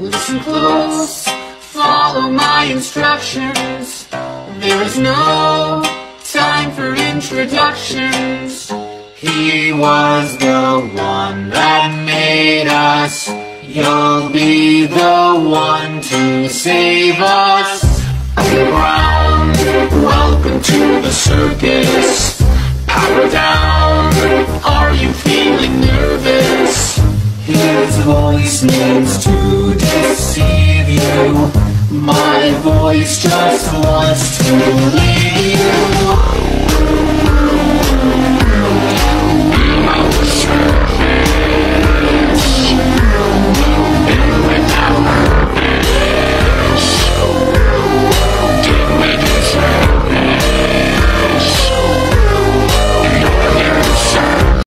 Listen close, follow my instructions. There is no time for introductions. He was the one that made us. You'll be the one to save us. Around, welcome to the circus. Power down, are you feeling nervous? His voice means to deceive you. My voice just wants to leave.